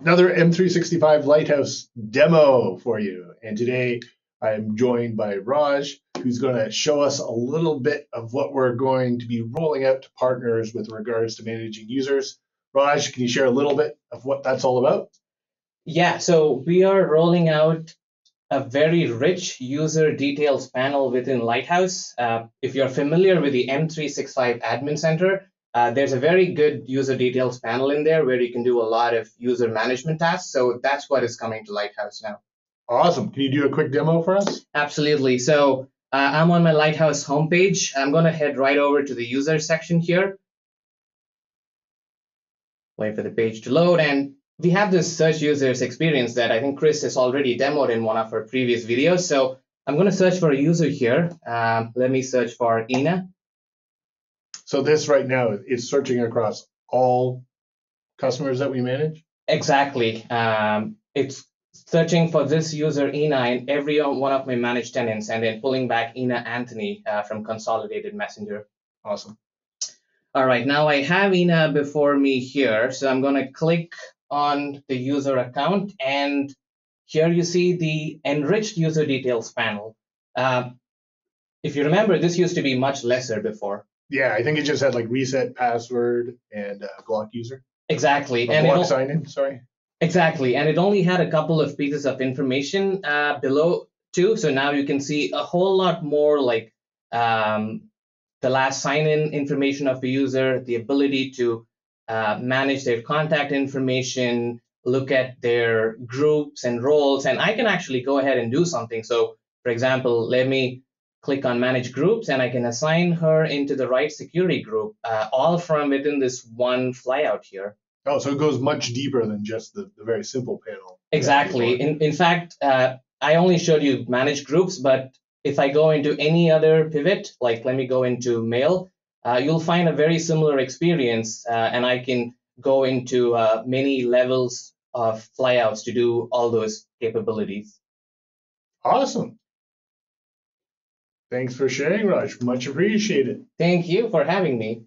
another M365 Lighthouse demo for you. And today I'm joined by Raaj, who's going to show us a little bit of what we're going to be rolling out to partners with regards to managing users. Raaj, can you share a little bit of what that's all about? Yeah, so we are rolling out a very rich user details panel within Lighthouse. Uh, if you're familiar with the M365 Admin Center, uh, there's a very good user details panel in there where you can do a lot of user management tasks. So that's what is coming to Lighthouse now. Awesome. Can you do a quick demo for us? Absolutely. So uh, I'm on my Lighthouse homepage. I'm going to head right over to the user section here. Wait for the page to load. And we have this search users experience that I think Chris has already demoed in one of our previous videos. So I'm going to search for a user here. Um, let me search for Ina. So this right now is searching across all customers that we manage? Exactly. Um, it's searching for this user Ina in every one of my managed tenants and then pulling back Ina Anthony uh, from Consolidated Messenger. Awesome. All right, now I have Ina before me here. So I'm going to click on the user account and here you see the enriched user details panel. Uh, if you remember, this used to be much lesser before. Yeah, I think it just had like reset password and uh, block user. Exactly. Or and block it, sign in, sorry. Exactly, and it only had a couple of pieces of information uh, below too. So now you can see a whole lot more like um, the last sign-in information of a user, the ability to uh, manage their contact information, look at their groups and roles, and I can actually go ahead and do something. So, for example, let me click on Manage Groups, and I can assign her into the right security group, uh, all from within this one flyout here. Oh, so it goes much deeper than just the, the very simple panel. Exactly. In, in fact, uh, I only showed you manage groups, but if I go into any other pivot, like let me go into mail, uh, you'll find a very similar experience, uh, and I can go into uh, many levels of flyouts to do all those capabilities. Awesome. Thanks for sharing, Raaj. Much appreciated. Thank you for having me.